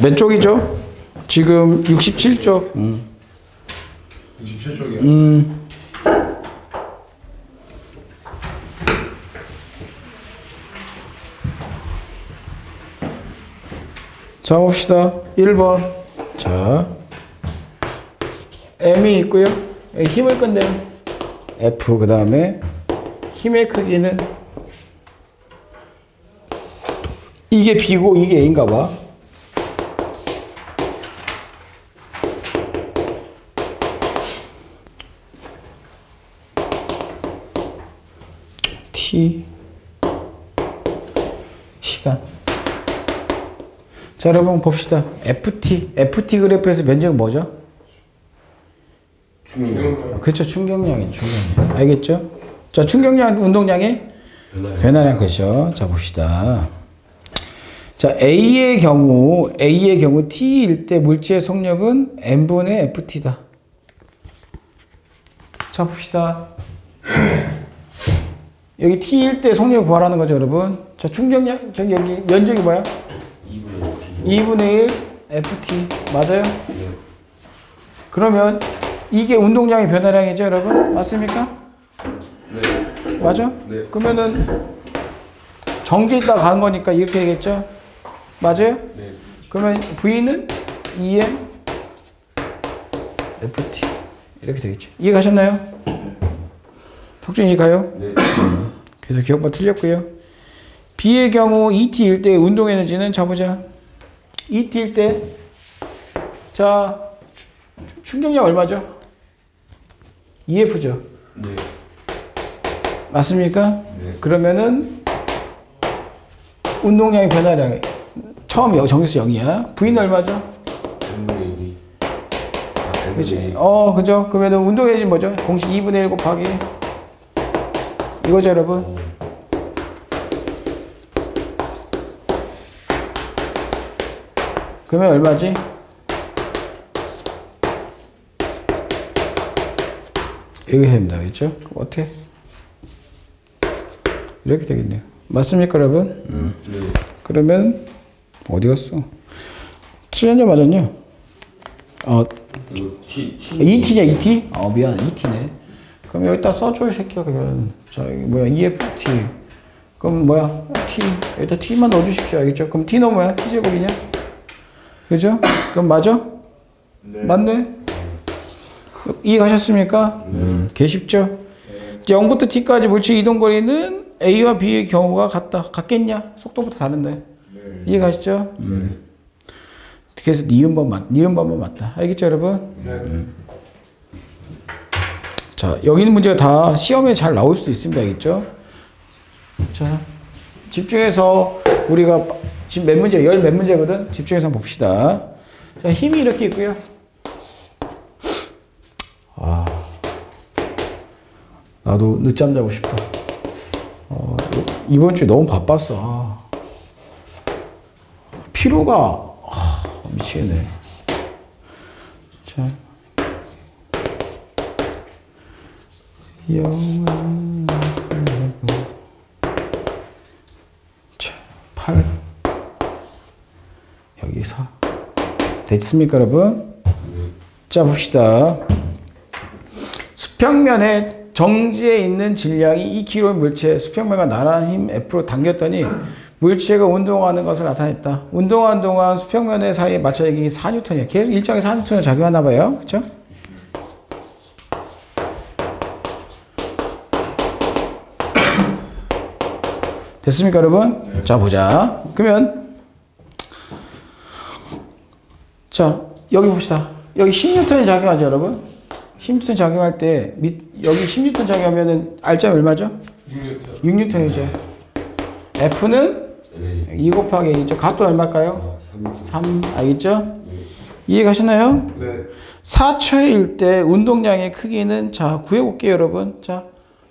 몇 쪽이죠? 지금 67쪽. 음. 97쪽이요. 음. 자, 봅시다. 1번. 자. M이 있고요. 여기 힘을 건대요. F, 그 다음에 힘의 크기는 이게 B고 이게 A인가 봐. T 시간 자 여러분 봅시다 FT FT 그래프에서 면적은 뭐죠? 중요. 그렇죠 충격량이 충격량 알겠죠? 자 충격량 운동량의 변화량. 것이죠 자 봅시다 자 A의 경우 A의 경우 T일 때 물질의 속력은 N분의 FT다 자 봅시다 여기 T일 때 속력 구하라는 거죠 여러분 자 충격량 저기 여기 면적이 뭐야? 2분의 2분의 1 FT 맞아요? 네. 그러면 이게 운동량의 변화량이죠 여러분 맞습니까? 네. 맞아? 네. 그러면은 정지 있다 가는 거니까 이렇게 되겠죠? 맞아요? 네. 그러면 V는 EM FT 이렇게 되겠죠. 이해 가셨나요? 석준 이해 가요? 네. 그래서 기억법 틀렸고요. B의 경우 ET일 때 운동 에너지는 자보자. ET일 때, 자, 추- 충격량 얼마죠? EF죠. 네. 맞습니까? 네. 그러면은 운동량의 변화량이 처음 여- 정수 0이야. V는 얼마죠? N분의 2. 아, 그치? N분의 2. 어, 그죠? 그러면은 운동 에너지 뭐죠? 공식 2분의 1 곱하기 이거죠, 여러분? 어. 그러면 얼마지? 그렇죠? 그럼 어떻게? 이렇게 되겠네요. 맞습니까, 여러분? 음. 네. 그러면 어디 갔어? 틀렸냐 맞았냐? 어, T T. ET냐 ET? 어 미안 ET네. 그럼 여기다 써줘 이 새끼야 그러면 자 여기 뭐야 EFT. 그럼 뭐야 T 여기다 T만 넣어주십시오 알겠죠? 그럼 T는 뭐야 T 제곱이냐? 그죠? 그럼 맞아? 맞네. 이해가셨습니까? 음, 개 쉽죠? 0부터 T까지 물질 이동 거리는 A와 B의 경우가 같다. 같겠냐? 속도부터 다른데. 이해가시죠? 음. 그래서 니은번 맞, 니은번만 맞다. 알겠죠, 여러분? 네. 자, 여기 있는 문제가 다 시험에 잘 나올 수도 있습니다. 알겠죠? 자, 집중해서 우리가 지금 몇 문제, 열 몇 문제거든? 집중해서 봅시다. 자, 힘이 이렇게 있고요. 나도 늦잠 자고 싶다. 어, 이번 주에 너무 바빴어. 아. 피로가 아, 미치겠네. 자. 자, 8 여기 4 됐습니까 여러분? 자 봅시다 수평면에 정지에 있는 질량이 2kg의 물체 수평면과 나란한 힘 F로 당겼더니 물체가 운동하는 것을 나타냈다. 운동하는 동안 수평면의 사이에 맞춰진 게 4N이야. 계속 일정의 4N을 작용하나 봐요. 그쵸? 됐습니까, 여러분? 자, 보자. 그러면, 자, 여기 봅시다. 여기 10N이 작용하죠, 여러분? 10N 작용할 때, 밑, 여기 10N 작용하면은, 알점이 얼마죠? 6m. 6N이죠. F는 네. 2 곱하기 A죠. 값도 얼마일까요? 아, 3. 3. 알겠죠? 이해가시나요? 네. 4초일 때 운동량의 크기는 자 구해볼게요 여러분 자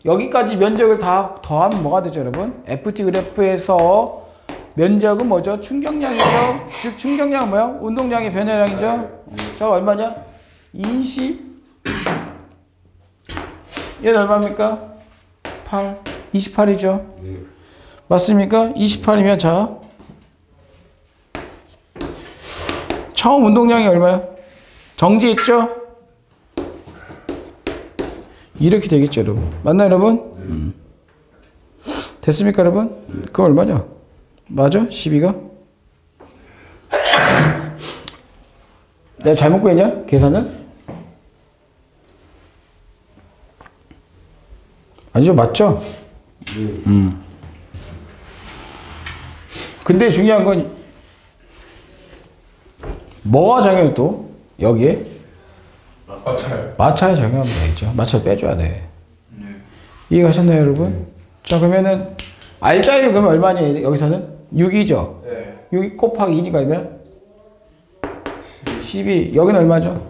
여기까지 면적을 다 더하면 뭐가 되죠 여러분 FT 그래프에서 면적은 뭐죠 충격량이죠 즉 충격량은 뭐야 운동량의 변화량이죠 저 얼마냐 20 얘는 얼마입니까? 8. 28이죠. 네. 맞습니까? 28이면 자. 처음 운동량이 얼마야? 정지했죠? 이렇게 되겠죠, 여러분. 맞나요, 여러분? 음. 됐습니까, 여러분? 그거 얼마냐? 맞아? 12가? 내가 잘못 구했냐? 계산을? 아니죠, 맞죠? 네. 근데 중요한 건 뭐가 적용이 또 여기에 마찰. 마찰 적용하면 되겠죠. 마찰 빼줘야 돼. 이해가셨나요, 여러분? 자 그러면은 알짜이 그러면 얼마니 여기서는 6이죠. 네. 6 곱하기 2니까 얼마야? 12. 여기는 얼마죠?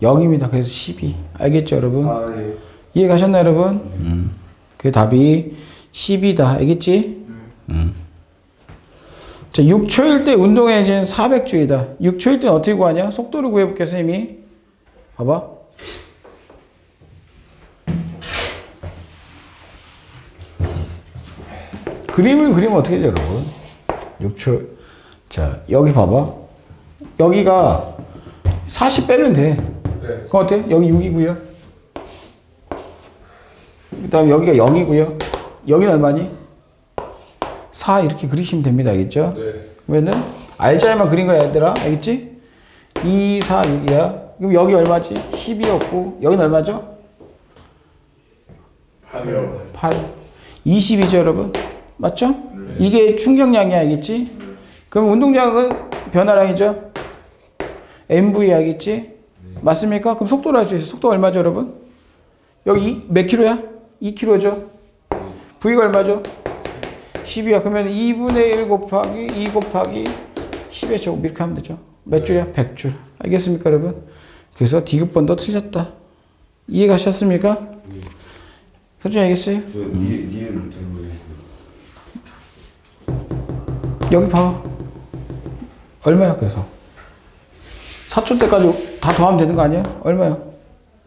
0 입니다. 그래서 12. 알겠죠, 여러분? 아, 네. 이해 가셨나요, 여러분? 음. 그 답이 10이다. 알겠지? 음. 자, 6초일 때 운동 에너지는 400주이다. 6초일 때는 어떻게 구하냐? 속도를 구해볼게요, 선생님이. 봐봐. 그림을 그리면 어떻게 되죠, 여러분? 6초. 자, 여기 봐봐. 여기가 40 빼면 돼. 네. 그럼 어때? 여기 6이고요. 그 다음 여기가 0이고요. 여기는 얼마니? 4 이렇게 그리시면 됩니다. 알겠죠? 네. 그러면은 알자에만 그린 거야 얘들아. 알겠지? 2, 4, 6이야. 그럼 여기 얼마지? 10이었고 여기는 얼마죠? 8이요. 8. 20이죠 여러분? 맞죠? 이게 충격량이 알겠지? 그럼 운동량은 변화량이죠? MV 알겠지? 맞습니까? 그럼 속도를 알 수 있어요. 속도 얼마죠 여러분? 여기 이- 몇 킬로야? 2킬로죠? V가 얼마죠? 10이야. 그러면 2분의 1 곱하기 2 곱하기 10의 제곱 이렇게 하면 되죠. 몇 줄이야? 100줄. 알겠습니까 여러분? 그래서 디귿번도 틀렸다. 이해 가셨습니까? 솔직히 알겠어요? 저 니에 니에를 잘 모르겠어요. 여기 봐. 얼마야, 그래서? 4초 때까지 다 더하면 되는 거 아니야? 얼마야?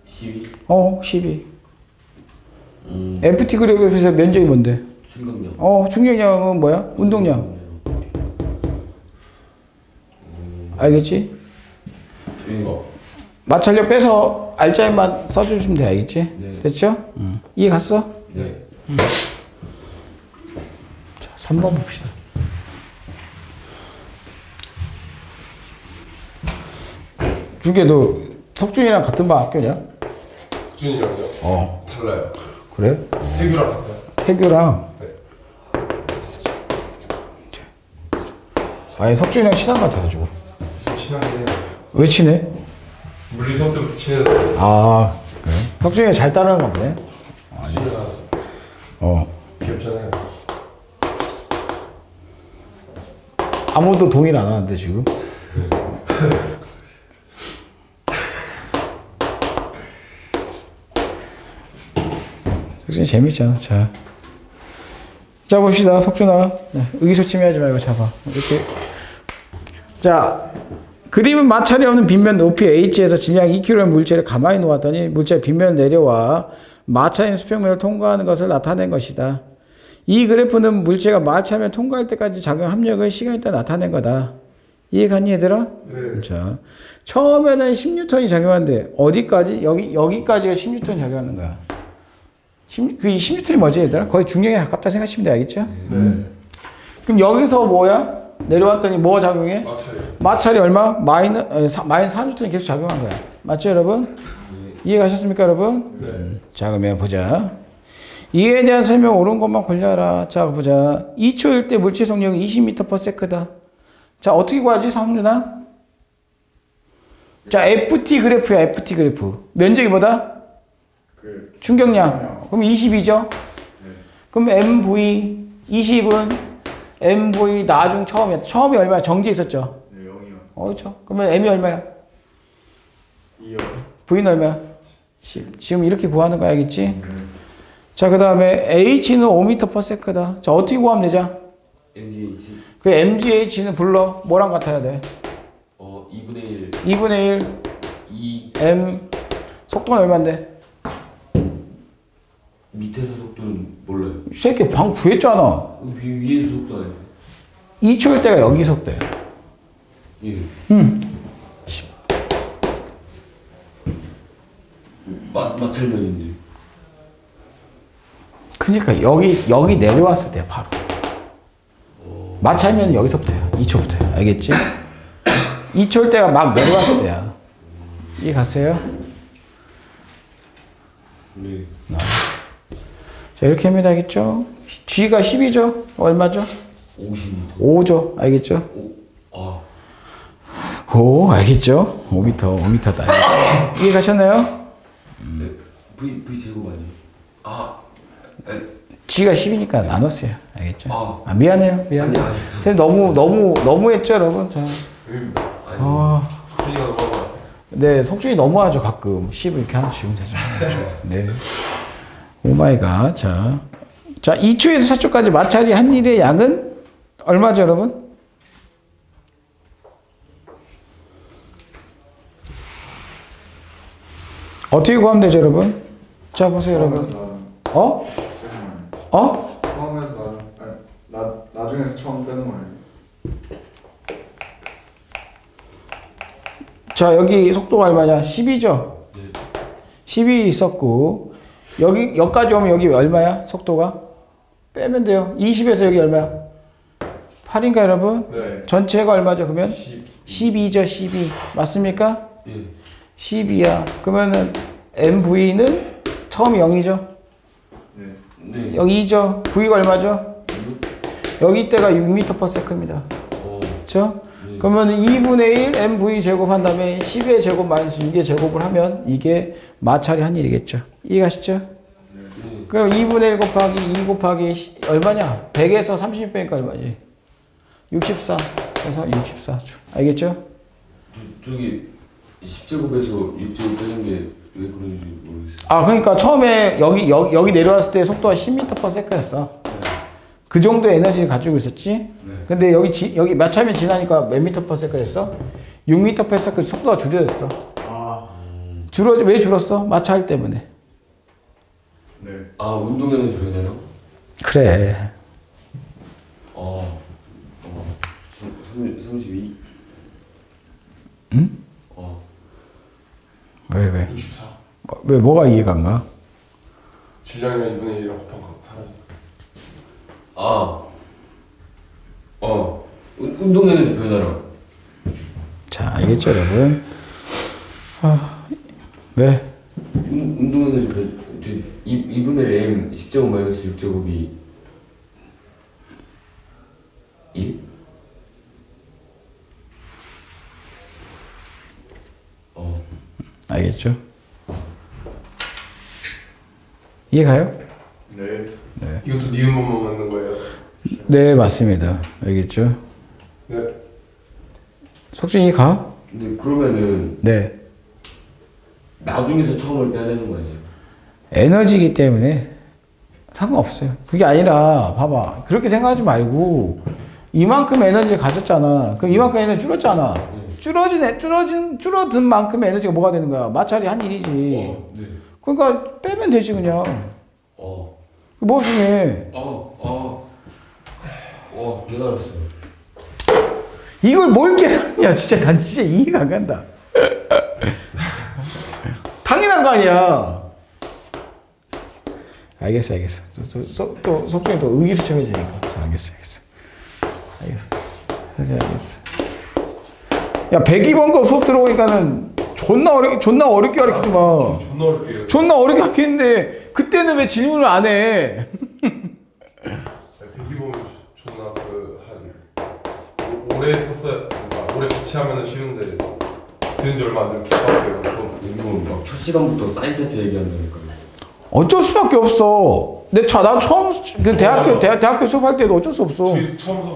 12. 어, 12. 음. FT 그래프에서 면적이 뭔데? 충격력. 어, 충격량은 뭐야? 운동량. 알겠지? 이거. 마찰력 빼서 알짜임만 써주시면 돼, 알겠지? 네. 됐죠? 응. 이해 갔어? 네. 자, 3번 봅시다. 중계도 석준이랑 같은 반 학교냐? 준이랑요? 어. 달라요. 그래? 태규랑. 태규랑 네. 아니 석준이랑 친한 것 같아가지고 친하긴 해요. 왜 친해? 물리 수업 때부터 친해졌어요. 아 그래? 석준이가 잘 따라하나 보네 준이가 어 귀엽잖아요. 아무도 동의를 안 하는데 지금 석준이 재밌잖아 자. 자 봅시다 석준아 네, 의기소침해하지 말고 잡아 이렇게 자 그림은 마찰이 없는 빗면 높이 H에서 질량 2kg의 물체를 가만히 놓았더니 물체가 빗면 내려와 마찰인 수평면을 통과하는 것을 나타낸 것이다. 이 그래프는 물체가 마찰면 통과할 때까지 작용 합력을 시간 있다 나타낸 거다. 이해갔니 얘들아? 네. 자, 처음에는 10뉴턴이 작용하는데 어디까지? 여기 여기까지가 10뉴턴 작용하는 거야. 10, 그 10뉴턴이 뭐지 얘들아? 거의 중력에 가깝다 생각하시면 돼 알겠죠? 네. 그럼 여기서 뭐야? 내려왔더니 뭐가 작용해? 마찰이. 마찰이 얼마? 마이너, 어, 사, 마이너스 4뉴턴이 계속 작용한 거야. 맞죠, 여러분? 이해 가셨습니까, 여러분? 네. 자, 그러면 보자. 이에 대한 설명 옳은 것만 골라라. 자, 보자. 2초일 때 물체 속력이 20m/s다. 자, 어떻게 구하지, 상준아? 자, FT 그래프야, FT 그래프. 면적이 뭐다? 그 충격량. 그럼 20이죠? 그럼 MV 20은 MV 나중 처음이야. 처음이 얼마야? 정지 있었죠? 네, 0이요. 어, 그렇죠. 그러면 M이 얼마야? 2요. V는 얼마야? 10. 지금 이렇게 구하는 거 알겠지? 자, 그 다음에 H는 5m/s다. 자, 어떻게 구하면 되죠? MGH. 그 MGH는 불러. 뭐랑 같아야 돼? 어 2분의 1. 2분의 1 2. M 속도는 얼마인데? 밑에서 속도는 몰라요. 이 새끼 방 구했잖아. 위, 위에서 속도 아니에요? 2초일 때가 여기 속도야. 예. 응. 마, 마찰면인데. 그러니까 여기 여기 내려왔을 때 바로 마찰면 여기서부터야 2초부터야 알겠지? 2초일 때가 막 내려왔을 때야 이해 갔어요? 네. 자 이렇게 하면 알겠죠? G가 10이죠? 얼마죠? 50m. 5죠 알겠죠? 오, 아, 5 알겠죠? 5m 5m다 이해 가셨나요? 네. V, V 제곱 아니에요? 아, 에, G가 10이니까 나눴어요 알겠죠? 아. 아 미안해요 미안해 아니, 아니. 선생님 너무 너무 너무 했죠 여러분 자, 아니. 아. 소리가 넘어가. 네, 속중이 너무하죠, 가끔. 10을 이렇게 하나씩 주면 되죠. 네. Oh my god. 자. 자, 2초에서 4초까지 마찰이 한 일의 양은 얼마죠, 여러분? 어떻게 구하면 되죠, 여러분? 자, 보세요, 여러분. 어? 어? 처음에서 나는 아니, 나 나중에서 처음 빼는 거야. 자, 여기 속도가 얼마냐? 10이죠? 네. 10이 있었고, 여기, 여기까지 오면 여기 얼마야? 속도가? 빼면 돼요. 20에서 여기 얼마야? 8인가, 여러분? 네. 전체가 얼마죠, 그러면? 10. 12죠, 12. 맞습니까? 예. 12야. 그러면은 MV는 처음 0이죠? 네. 네. 여기 2죠? V가 얼마죠? 여기 때가 6m/s입니다. 어, 그렇죠? 네. 그러면 2분의 1 MV 제곱한 다음에 10의 제곱 마이너스 6의 제곱을 하면 이게 마찰이 한 일이겠죠. 이해가시죠? 네. 그럼 2분의 1 곱하기 2 곱하기 시- 얼마냐? 100에서 30 빼니까 얼마지? 64. 그래서 64. 알겠죠? 저, 저기 10제곱에서 6제곱 빼는 게 왜 그런지 모르겠어요. 아, 그러니까 처음에 여기, 여기, 여기 내려왔을 때 속도가 10m/s였어. 그 정도의 에너지를 가지고 있었지. 네. 근데 여기, 지, 여기 몇 차면 지나니까 몇 m/s였어? 6m/s 속도가 줄어졌어. 아. 줄어, 왜 줄었어? 마찰 때문에. 네. 아, 운동에너지 변해요? 그래. 어, 어, 32? 응? 어, 왜, 왜? 64. 뭐, 왜, 뭐가 이해가 안 가? 질량이랑 2분의 1이랑 곱한 거 사라져. 아, 어, 운- 운동에너지 변화라. 자, 알겠죠, 여러분? 아, 왜? 운, 운동에너지 변, 저 2, 분의 m 10제곱 마이너스 6제곱이 1? 어, 알겠죠? 이해가요? 네. 네. 이것도 니은번만 맞는 거예요. 네, 맞습니다. 알겠죠? 네. 속중이 가? 근데 그러면은 네. 나중에서 처음을 빼야 되는 거 아니에요? 에너지이기 때문에 상관없어요. 그게 아니라, 봐봐. 그렇게 생각하지 말고, 이만큼 에너지를 가졌잖아. 그럼 이만큼 에너지 줄었잖아. 네. 줄어진, 애- 줄어진, 줄어든 만큼의 에너지가 뭐가 되는 거야? 마찰이 한 일이지. 어, 네. 그러니까 빼면 되지, 그냥. 어, 뭐 중에. 어, 어, 어, 깨달았어요. 이걸 뭘 깨닫냐, 진짜. 난 진짜 이해가 안 간다. 당연한 거 아니야. 알겠어, 알겠어. 또, 또, 또, 또 속정이 또 의기소침해지니까. 자, 알겠어, 알겠어. 알겠어. 그래, 알겠어. 야, 102번 거 수업 들어보니까는 존나 어렵게, 존나 어렵게 가르치더만. 존나 어렵게요. 존나 어렵게 가르치는데, 그때는 왜 질문을 안 해? 대기보면 존나 그한 오래 했어요. 그러니까 오래 같이 하면은 쉬운데 들은 지 얼마 안 돼서 기억하세요. 여기 막첫 시간부터 사인 세트 얘기한다니까요. 어쩔 수밖에 없어. 내 차, 나 처음, 그 대학교, 대학, 대학교 수업할 때도 어쩔 수 없어.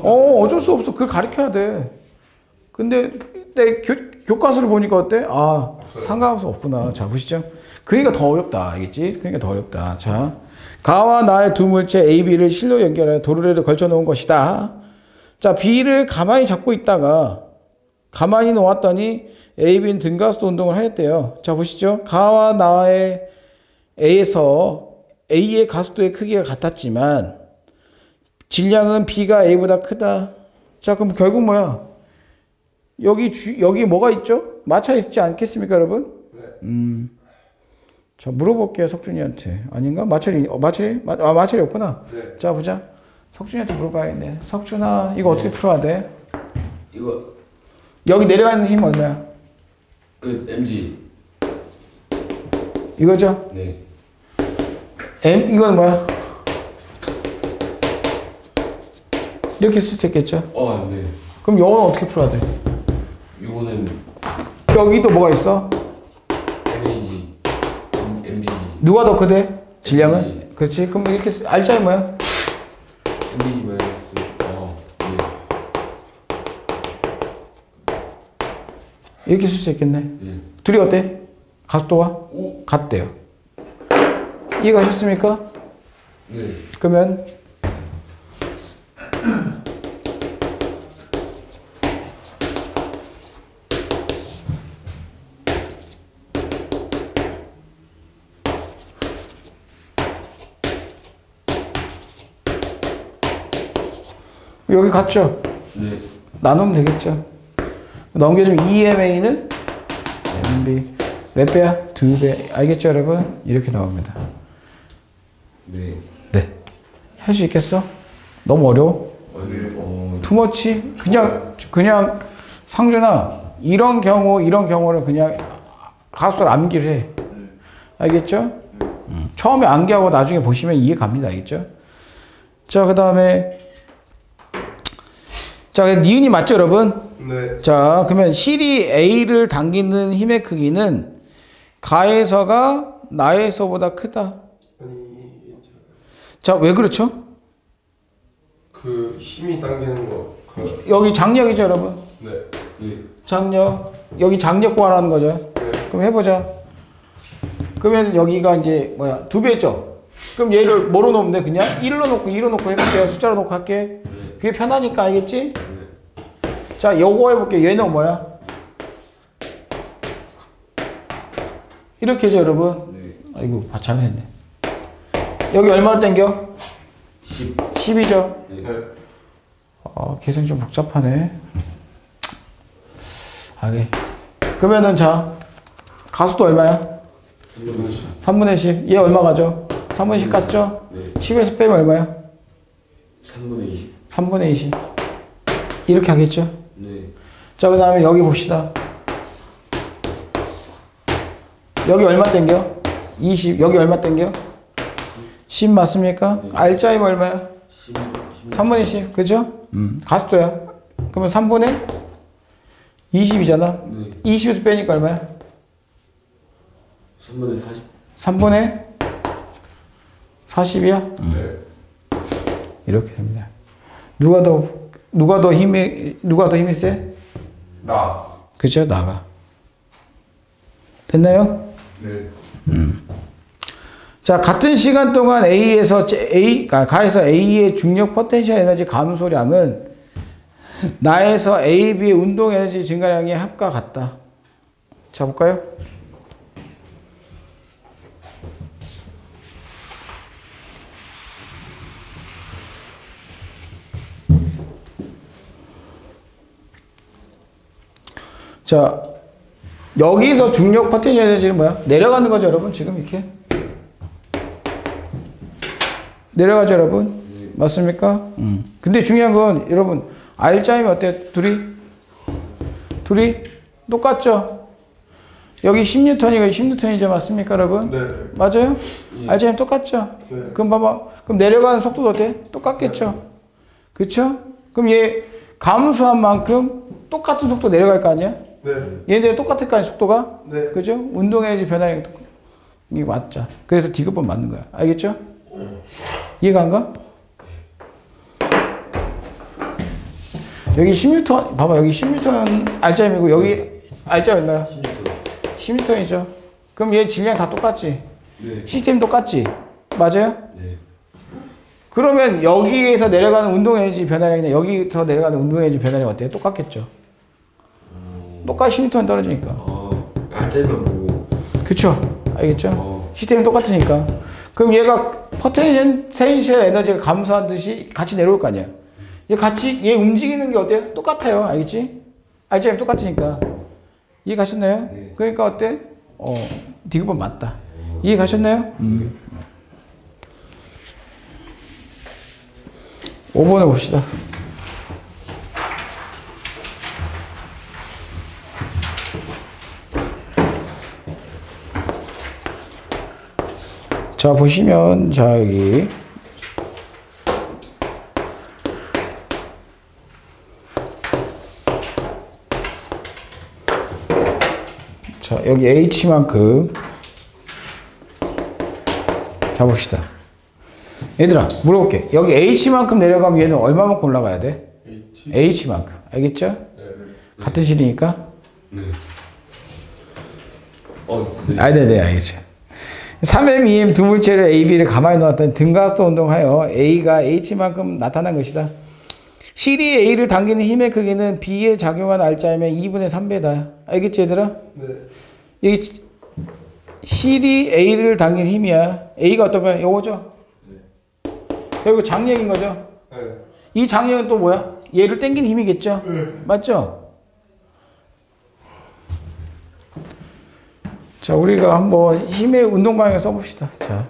어, 어쩔 수 없어. 그걸 가르쳐야 돼. 근데 내 교, 교과서를 보니까 어때? 아. 상관없어 없구나. 자, 보시죠. 그러니까 더 어렵다. 알겠지? 그러니까 더 어렵다. 자, 가와 나의 두 물체 A, B를 실로 연결하여 도르래를 걸쳐 놓은 것이다. 자, B를 가만히 잡고 있다가 가만히 놓았더니 A, B는 등가속도 운동을 하였대요. 자, 보시죠. 가와 나의 A에서 A의 가속도의 크기가 같았지만 질량은 B가 A보다 크다. 자, 그럼 결국 뭐야? 여기 주, 여기 뭐가 있죠? 마찰이 있지 않겠습니까, 여러분? 음. 자, 물어볼게요, 석준이한테. 아닌가? 마찰이, 어, 마찰이? 마, 아, 마찰이 없구나. 네. 자, 보자. 석준이한테 물어봐야겠네. 석준아, 이거 어떻게 풀어야 돼? 이거 여기 내려가는 힘 얼마야? 그 MG 이거죠? 네 M, 이건 뭐야? 이렇게 쓸 수 있겠죠? 어, 네. 그럼 요거는 어떻게 풀어야 돼? 이거는 여기 또 뭐가 있어? MAG, MBG, 누가 더 크대? 질량은? 그렇지. 그럼 이렇게 쓰- 알짜이 뭐야? MBG 마이너스 어, 네, 이렇게 쓸 수 있겠네. 네. 둘이 어때? 가속도가? 오, 같대요. 이해가셨습니까? 네. 그러면 여기 갔죠? 네. 나누면 되겠죠. 넘겨주면 EMA는 MB 몇 배야? 두 배. 알겠죠, 여러분? 이렇게 나옵니다. 네. 네. 할 수 있겠어? 너무 어려워? 어, 네. 어, 투머치? 그냥, 그냥, 상준아, 이런 경우, 이런 경우를 그냥 가수를 암기를 해. 알겠죠? 음. 처음에 암기하고 나중에 보시면 이해 갑니다. 알겠죠? 자, 그 다음에, 자, 니은이 맞죠, 여러분? 네. 자, 그러면 실이 A를 당기는 힘의 크기는 가에서가 나에서보다 크다. 아니 자, 왜 그렇죠? 그 힘이 당기는 거. 그 여기 장력이죠, 여러분. 네. 네. 장력. 여기 장력 구하라는 거죠. 네. 그럼 해보자. 그러면 여기가 이제 뭐야 두 배죠. 그럼 얘를 뭐로 놓으면 돼? 그냥 1로 놓고 2로 놓고 해볼게요. 숫자로 놓고 할게. 그게 편하니까 알겠지? 자, 요거 해볼게. 얘는 뭐야? 이렇게 죠 여러분. 네. 아이고, 아, 잘했네. 여기 얼마로 땡겨? 10. 10이죠. 네. 네. 아, 계산이 좀 복잡하네. 아, 네. 그러면은 자, 가수도 얼마야? 3분의 10. 얘 얼마 가죠? 3분의 10 갔죠? 네. 10에서 빼면 얼마야? 3분의 20. 3분의 20. 이렇게 하겠죠? 네. 자, 그 다음에 여기 봅시다. 여기 얼마 땡겨? 20. 여기 얼마 땡겨? 10 맞습니까? 알짜임 얼마야? 10. 3분의 10. 그죠? 음. 가수도야. 그러면 3분의 20이잖아. 네. 20에서 빼니까 얼마야? 3분의 40. 3분의 40이야? 네. 이렇게 됩니다. 누가 더 누가 더 힘이 누가 더 힘이 세? 나. 그죠? 나가. 됐나요? 네. 자, 같은 시간 동안 A에서 제- A 가- 가에서 A의 중력 포텐셜 에너지 감소량은 나에서 A, B의 운동 에너지 증가량의 합과 같다. 자, 볼까요? 자, 여기서 중력 포텐셜 에너지는 뭐야? 내려가는 거죠, 여러분. 지금 이렇게. 내려가죠, 여러분? 맞습니까? 음. 근데 중요한 건 여러분 알짜임이 어때요? 둘이? 둘이 똑같죠? 여기 10N이고 10N이죠, 맞습니까, 여러분? 네. 맞아요? 예. 알짜임 똑같죠? 네. 그럼 봐봐. 그럼 내려가는 속도도 어때? 똑같겠죠? 그쵸? 그럼 얘 감소한 만큼 똑같은 속도 내려갈 거 아니야? 네. 얘네들 똑같을 거 아니야, 속도가? 네. 그죠? 운동에너지 변화량이 맞자. 그래서 디귿번 맞는 거야. 알겠죠? 이해가 안 가? 여기 10N, 봐봐, 여기 10N 알짜임이고, 여기 알짜임 얼마야? 10m. 10N이죠. 그럼 얘 질량 다 똑같지? 네. 시스템 똑같지? 맞아요? 네. 그러면 여기에서 내려가는 운동 에너지 변화량이나 여기서 내려가는 운동 에너지 변화량 어때요? 똑같겠죠? 똑같이 10N 떨어지니까. 어, 알짜힘만 보고. 그쵸? 알겠죠? 어. 시스템이 똑같으니까. 그럼 얘가 포텐셜 에너지가 감소한 듯이 같이 내려올 거 아니야. 얘 같이 얘 움직이는 게 어때? 똑같아요. 알겠지? 알죠? 똑같으니까. 이해 가셨나요? 네. 그러니까 어때? 어, 디귿번 맞다. 이해 가셨나요? 음. 5번에 봅시다. 자, 보시면, 자, 여기. 자, 여기 H만큼. 자, 봅시다. 얘들아, 물어볼게. 여기 H만큼 내려가면 얘는 얼마만큼 올라가야 돼? H. H만큼. 알겠죠? 네. 같은 실이니까? 네. 어, 네. 아, 네네, 알겠죠. 3M, 2M 두 물체를 A, B를 가만히 놓았더니 등가스 운동하여 A가 H만큼 나타난 것이다. 실이 A를 당기는 힘의 크기는 B에 작용한 알자이면 2분의 3배다. 알겠지, 얘들아? 네. 여기 실이 A를 당기는 힘이야. A가 어떤 거야? 요거죠? 그리고 장력인 거죠? 네. 이 장력은 또 뭐야? 얘를 당기는 힘이겠죠? 맞죠? 자, 우리가 한번 힘의 운동 방향 써봅시다. 자.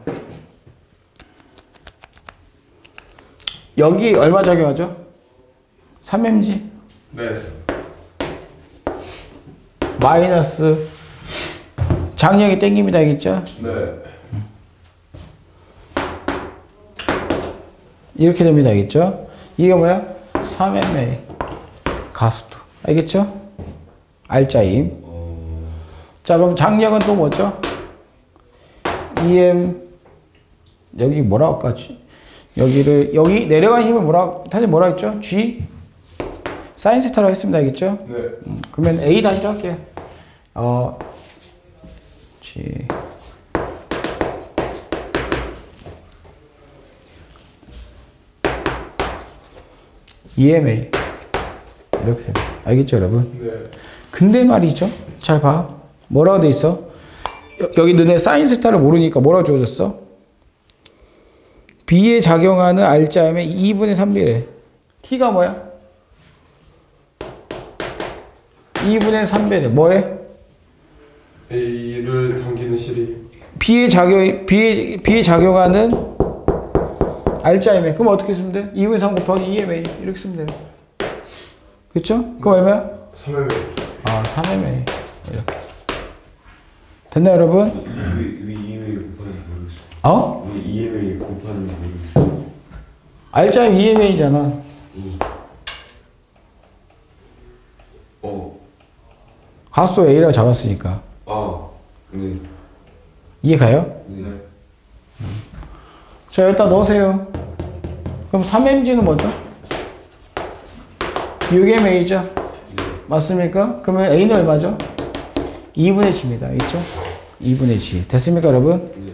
여기 얼마 작용하죠? 3mg 네. 마이너스 장력이 땡깁니다. 알겠죠? 네. 이렇게 됩니다. 알겠죠? 이게 뭐야? 3ma 가수도. 알겠죠? 알짜임. 어, 자, 그럼 장력은 또 뭐죠? EM 여기 뭐라고 할까? 여기를 여기 내려간 힘을 뭐라 다시 뭐라 했죠? G 사인 세타라고 했습니다. 알겠죠? 네. 음, 그러면 A 다시로 할게요. 어 G EMA 이렇게. 알겠죠, 여러분? 네. 근데 말이죠. 잘 봐. 뭐라고 돼 있어? 여, 여기 너네 사인 세타를 모르니까 뭐라고 주어졌어? B에 작용하는 알자음의 2분의 3비래. T가 뭐야? 2분의 3배래. 뭐해? A를 당기는 실이 B에 작용, B에, B에 작용하는 알자임에. 그럼 어떻게 쓰면 돼? 2분의 3 곱하기 2MA. 이렇게 쓰면 돼요. 그쵸? 그럼 얼마야? 3M. 아, 3MA. 이렇게. 됐나요, 여러분? 어? 알자임 EMA잖아. 음. 어, 가수도 A라고 잡았으니까. 아, 네. 이해 가요? 네. 자, 일단 넣으세요. 그럼 3mg는 뭐죠? 6mA죠? 네. 맞습니까? 그러면 A는 얼마죠? 2분의 G입니다. 있죠? 2분의 G. 됐습니까, 여러분? 네.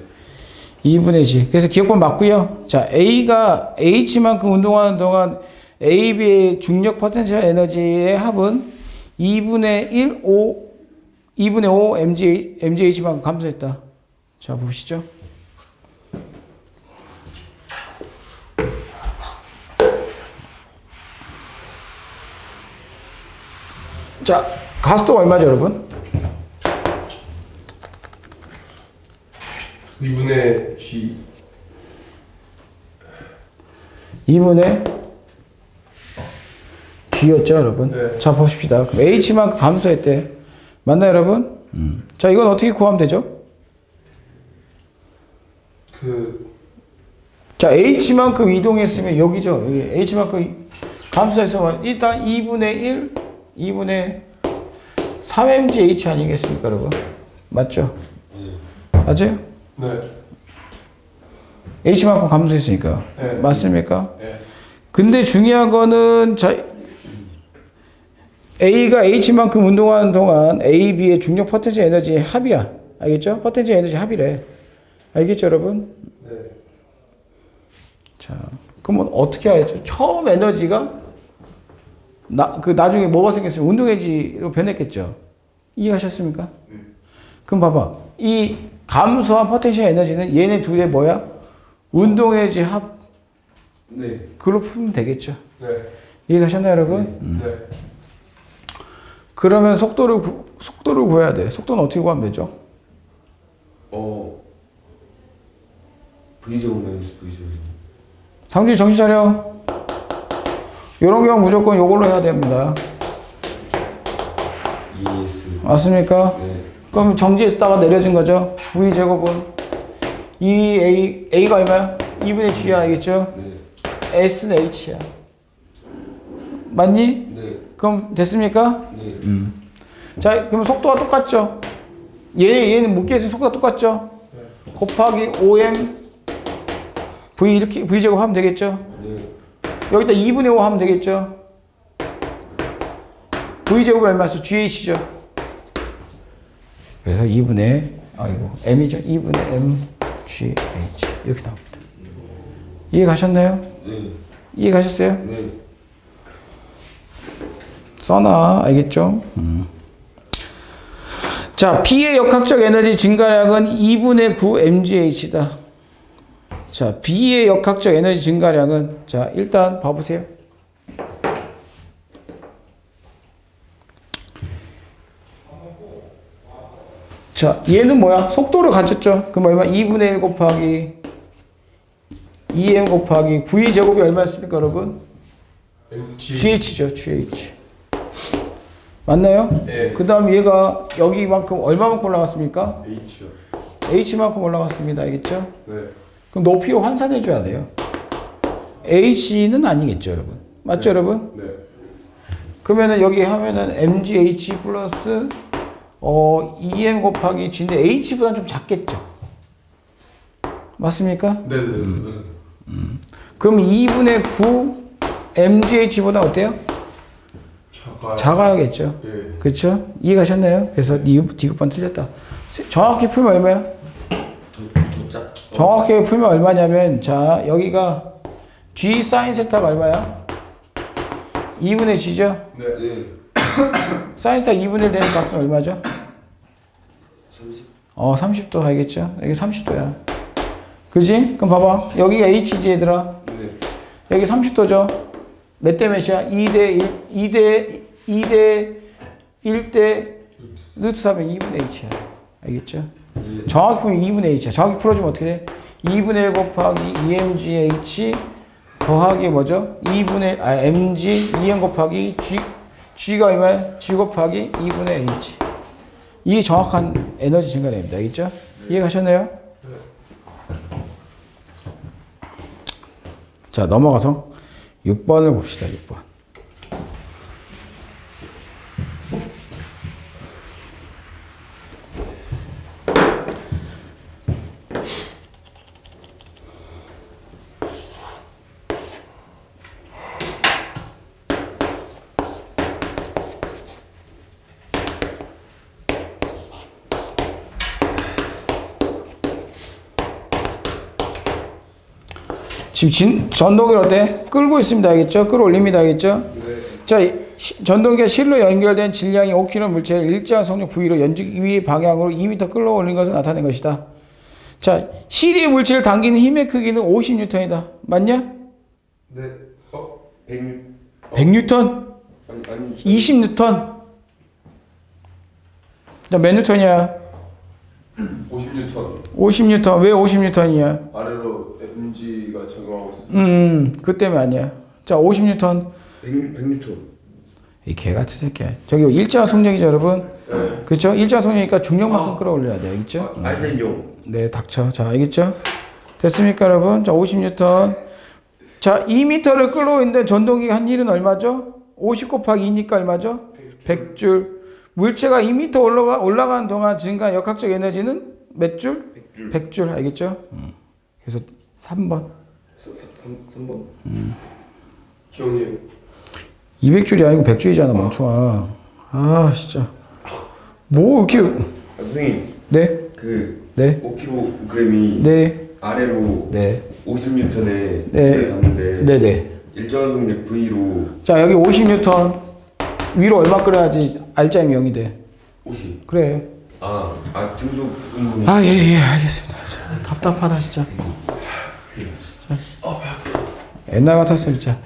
2분의 G. 그래서 기역번 맞고요. 자, A가 H만큼 운동하는 동안 AB의 중력 포텐셜 에너지의 합은 2분의 1, 5, 2분의 5 MG, MGH만큼 감소했다. 자, 보시죠. 자, 가속도가 얼마죠, 여러분? 2분의 G. 2분의 G였죠, 여러분? 네. 자, 보십시다. H만큼 감소했대. 맞나요, 여러분? 자, 이건 어떻게 구하면 되죠? 그 자, H만큼 이동했으면 여기죠. 여기 H만큼 감소해서 일단 2분의 1, 2분의 3mg H 아니겠습니까, 여러분? 맞죠? 네. 맞아요? 네. H만큼 감소했으니까. 네. 맞습니까? 네. 근데 중요한 거는 자 A가 H만큼 운동하는 동안 A, B의 중력 포텐셜 에너지의 합이야. 알겠죠? 포텐셜 에너지 합이래. 알겠죠, 여러분? 네. 자, 그러면 어떻게 하죠? 처음 에너지가 나, 그 나중에 뭐가 생겼으면 운동 에너지로 변했겠죠. 이해하셨습니까? 그럼 봐봐. 이 감소한 포텐셜 에너지는 얘네 둘의 뭐야? 운동 에너지 합 네. 그로 풀면 되겠죠. 네. 이해가셨나요, 여러분? 네. 그러면 속도를 구, 속도를 구해야 돼. 속도는 어떻게 구하면 되죠? 어. V제곱 마이너스 V제곱. 상준이 정신 차려. 이런 경우 무조건 이걸로 해야 됩니다. 맞습니까? 네. 그럼 정지했다가 내려진 거죠. V 제곱은 2A A가 얼마야? 2분의 G야 알겠죠? 네. S는 H야. 맞니? 네. 그럼 됐습니까? 네. 자, 그럼 속도가 똑같죠? 얘 얘는 묶여 있으면 속도가 똑같죠? 곱하기 5m V 이렇게 V 제곱 하면 되겠죠? 네. 여기다 2분의 5 하면 되겠죠? V 제곱이 얼마였어? GH죠. 그래서 2분의 아이고 M이죠. 2분의 M GH 이렇게 나옵니다. 이해 가셨나요? 네. 이해 가셨어요? 네. 써놔 알겠죠? 음. 자 P의 역학적 에너지 증가량은 2분의 9 mgh다. 자 B의 역학적 에너지 증가량은 자 일단 봐보세요. 자 얘는 뭐야? 속도를 가졌죠. 그럼 얼마? 2분의 1 곱하기 2m 곱하기 V 제곱이 얼마였습니까 여러분? GH죠, GH. 맞나요? 네. 그 다음 얘가 여기만큼 얼마만큼 올라갔습니까? H요. H만큼 올라갔습니다. 알겠죠? 네. 그럼 높이로 환산해줘야 돼요. H는 아니겠죠, 여러분? 맞죠, 여러분? 네. 그러면은 여기 하면은 MGH 플러스 어, EM 곱하기 G인데 H보다는 좀 작겠죠? 맞습니까? 네. 네. 네. 그럼 2분의 9 MGH보다 어때요? 작아. 작아야겠죠? 예. 그렇죠? 이해가셨나요? 그래서 니 디귿번 틀렸다. 정확히 풀면 얼마야? 정확하게 풀면 얼마냐면 자 여기가 G 사인 세타가 얼마야? 2분의 G죠? 네. 네. 사인 세타 2분의 1 되는 값은 얼마죠? 30. 어 30도 알겠죠? 여기 30도야. 그지? 그럼 봐봐 여기가 H지 얘들아 네. 여기 30도죠? 몇 대 몇이야? 2대 1, 2대 2대 1대 루트 4면 2분의 H야. 알겠죠? 네. 정확히 보면 2분의 H야. 정확히 풀어주면 어떻게 돼? 2분의 1 곱하기 2mgh 더하기 뭐죠? 2분의 아 mg 2m 곱하기 g g가 얼마야? g 곱하기 2분의 h 이게 정확한 에너지 증가량입니다. 알겠죠? 이해 가셨나요? 자 넘어가서 6번을 봅시다. 6번. 지금 진, 전동기를 어때? 끌고 있습니다. 알겠죠? 끌어올립니다. 알겠죠? 자, 이 시- 전동기가 실로 연결된 질량이 5kg 물체를 일정한 속력 V로 연주기 위 방향으로 2m 끌어올린 것을 나타낸 것이다. 자, 실이 물체를 당기는 힘의 크기는 50N이다. 맞냐? 네. 어? 100. 100N? 아니 아니. 20N? 자, 몇 N이야? 50뉴턴 50N. 왜 50N이야? 아래로 MG가 적용하고 있습니다. 음, 그 때문에 아니야. 자, 50N. 100 100뉴턴. 이 개 같은 새끼야. 저기 일정한 속력이죠, 여러분? 그렇죠? 일정한 속력이니까 중력만큼 끌어올려야 돼. 알겠죠? 아, 알텐요. 네, 닥쳐. 자, 알겠죠? 됐습니까, 여러분? 자, 50N. 자, 2m를 끌어오는데 전동기가 한 일은 얼마죠? 50 곱하기 2니까 얼마죠? 100줄. 물체가 2m 올라가, 올라가는 동안 증가한 역학적 에너지는 몇 줄? 100줄. 100줄. 알겠죠? 음. 그래서 3번. 3 3번. 기억님 200줄이 아니고 100줄이잖아, 멍충아. 아, 진짜. 뭐, 이렇게. 아, 선생님 네? 그 네? 5kg이 네? 아래로 네. 50뉴턴에 네. 갔는데 네네. 일정한 속력 V로 자, 여기 50뉴턴. 위로 얼마 끌어야지 알짜임이 0이 돼. 50. 그래. 아, 아 등속 운동이. 아, 예, 예, 알겠습니다. 자, 답답하다, 진짜. 자, 옛날 같았으면 진짜.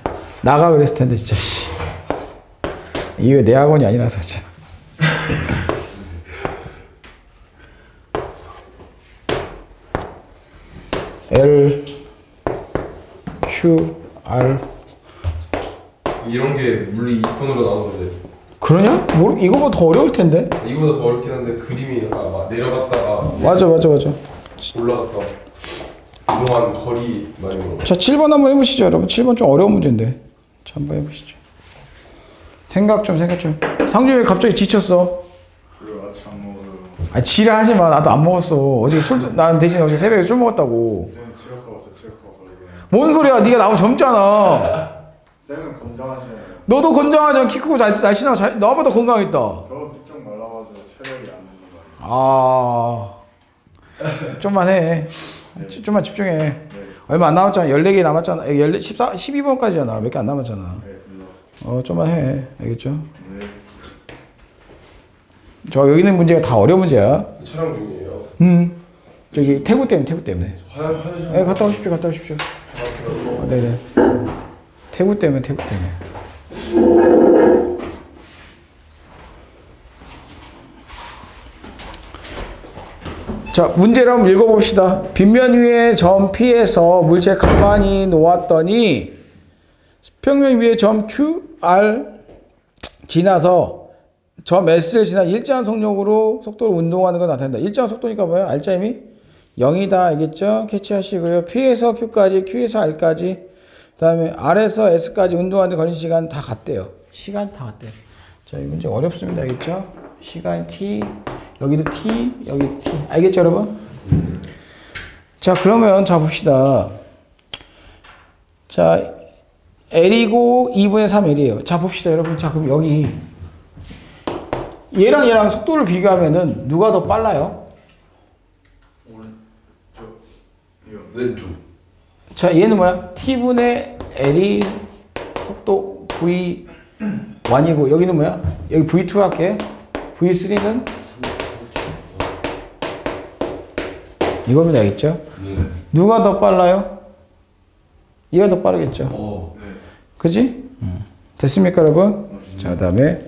나가 그랬을 텐데, 진짜, 씨. 이게 내 학원이 아니라서, 진짜. L, Q, R. 이런 게 물리 2분으로 나오는데 그러냐? 뭐, 이거보다 더 어려울 텐데? 이거보다 더 어렵긴 한데 그림이 약간 막 내려갔다가 맞아, 맞아, 맞아. 올라갔다 이동한 거리 많이. 자, 7번 한번 해보시죠, 여러분. 7번 좀 어려운 문제인데. 자, 한번 해보시죠. 생각 좀, 생각 좀. 상준이 왜 갑자기 지쳤어? 그리고 아침 안 먹어요. 아, 지랄 하지 마. 나도 안 먹었어. 어제 술, 난 대신 어제 새벽에 술 먹었다고. 뭔 소리야? 네가 나보다 젊잖아. 쌤은 건강하시네요. 너도 건강하잖아. 키 크고 잘, 날씬하고 잘, 너보다 건강했다. 저 피쩍 말라가지고 체력이 안 되는 거예요. 아, 좀만 해. 좀- 좀만 집중해. 네, 얼마 안 남았잖아. 14개 남았잖아. 14, 14, 12번까지잖아. 몇 개 안 남았잖아. 알겠습니다. 어, 좀만 해. 알겠죠? 네. 저 여기 있는 문제가 다 어려운 문제야. 촬영 중이에요. 음. 저기 태구 때문에 태구 때문에. 화, 화장실 네, 갔다 오십시오. 갔다 오십시오. 아, 네네. 태구 때문에 태구 때문에. 자, 문제를 한번 읽어봅시다. 빗면 위에 점 P에서 물체 가만히 놓았더니 평면 위에 점 QR 지나서 점 S를 지나 일정한 속력으로 속도로 운동하는 건 나타난다. 일정한 속도니까 뭐예요? 알짜임이 0이다. 알겠죠? 캐치하시고요. P에서 Q까지, Q에서 R까지, 그 다음에 R에서 S까지 운동하는 걸린 시간 다 같대요. 시간 다 같대요. 자, 이 문제 어렵습니다. 알겠죠? 시간 T, 여기도 T, 여기 T. 알겠죠, 여러분? 자, 그러면 자 봅시다. 자, L이고 2분의 3L이에요. 자, 봅시다, 여러분. 자, 그럼 여기 얘랑 얘랑 속도를 비교하면은 누가 더 빨라요? 왼쪽. 자, 얘는 뭐야? T분의 L이 속도 V1이고 여기는 뭐야? 여기 V2 할게. V3는 이겁니다. 알겠죠? 네. 누가 더 빨라요? 얘가 더 빠르겠죠. 어. 네. 그지? 됐습니까, 여러분? 자, 그 다음에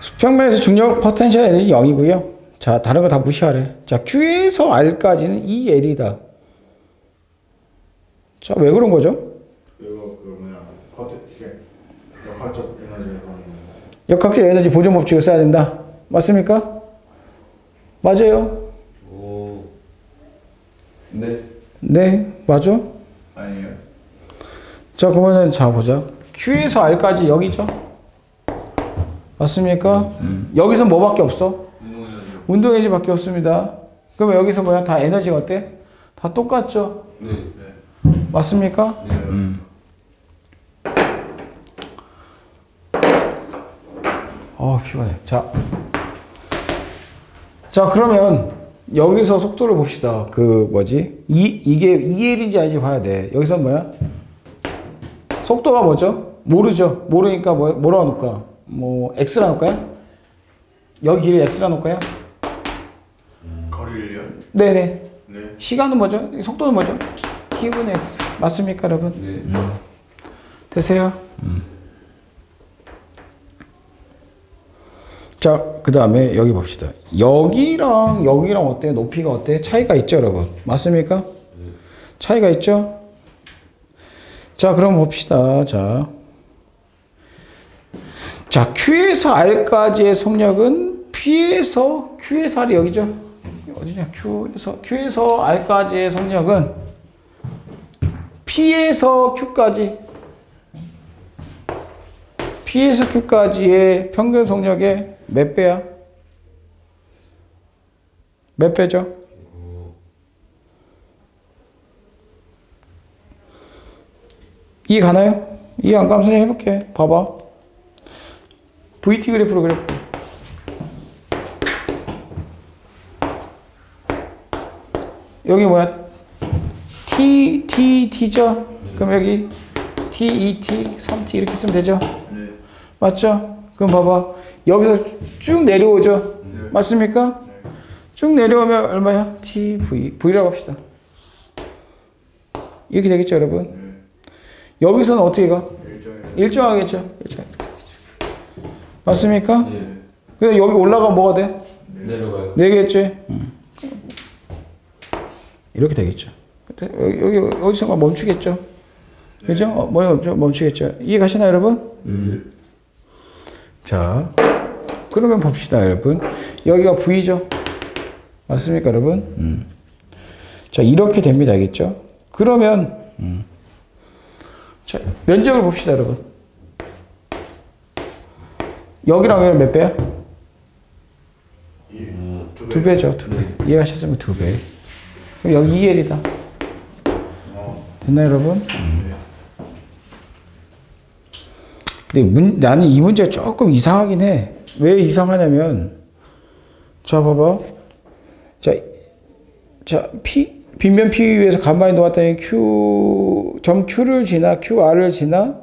수평면에서 중력 포텐셜 에너지 0이고요. 자, 다른 거 다 무시하래. 자, Q에서 R까지는 2L이다. 자, 왜 그런 거죠? 역학적 에너지 보존 법칙을 써야 된다. 맞습니까? 맞아요. 오. 네. 네, 맞아. 아니에요? 자, 그러면은 자 보자. Q에서 R까지 여기죠. 맞습니까? 여기서 뭐밖에 없어? 운동 에너지. 운동 에너지밖에 없습니다. 그럼 여기서 뭐야? 다 에너지가 어때? 다 똑같죠. 네. 네. 맞습니까? 네. 어, 피곤해. 자. 자, 그러면 여기서 속도를 봅시다. 그 뭐지? 이 이게 2L인지 아닌지 봐야 돼. 여기서 뭐야? 속도가 뭐죠? 모르죠. 모르니까 뭐 뭐라 놓을까? 뭐 x라 놓을까요? 여기 길을 x라 놓을까요? 거리를요? 네, 네. 네. 시간은 뭐죠? 속도는 뭐죠? t분의 x. 맞습니까, 여러분? 네. 되세요? 자, 그 다음에 여기 봅시다. 여기랑 여기랑 어때? 높이가 어때? 차이가 있죠, 여러분? 맞습니까? 차이가 있죠? 자, 그럼 봅시다. 자. 자, Q에서 R까지의 속력은 P에서, Q에서 R이 여기죠? 어디냐? Q에서, Q에서 R까지의 속력은 P에서 Q까지 P에서 Q까지의 평균 속력의 몇 배야? 몇 배죠? 이해 가나요? 이해 안 가면 선생님 해볼게. 봐봐. VT 그래프로 그래. 여기 뭐야? T, T, T죠? 그럼 여기 T, 2T, 3T 이렇게 쓰면 되죠? 네. 맞죠? 그럼 봐봐. 여기서 쭉 내려오죠? 네. 맞습니까? 네. 쭉 내려오면 얼마야? TV. V라고 합시다. 이렇게 되겠죠, 여러분? 네. 여기서는 어떻게 가? 일정하겠죠? 일정. 맞습니까? 네. 근데 여기 올라가면 뭐가 돼? 내려가요. 네겠지? 음. 이렇게 되겠죠. 여기, 여기 어디선가 멈추겠죠? 그죠? 어, 뭐 멈추, 멈추 겠죠? 이해 가시나요, 여러분? 음. 자, 그러면 봅시다, 여러분. 여기가 V죠? 맞습니까, 여러분? 음. 자, 이렇게 됩니다, 알겠죠? 그러면, 음. 자, 면적을 봅시다, 여러분. 여기랑 여기랑 몇 배야? 음, 두 배죠, 두 배. 이해하셨으면 두 배. 그럼 여기 2L이다. 됐나요, 여러분? 근데 문, 나는 이 문제가 조금 이상하긴 해. 왜 이상하냐면, 자, 봐봐. 자, 자, P, 빗면 P 위에서 가만히 놓았더니 Q, 점 Q를 지나, QR을 지나,